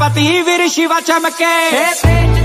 पति वीर शिवा चमके।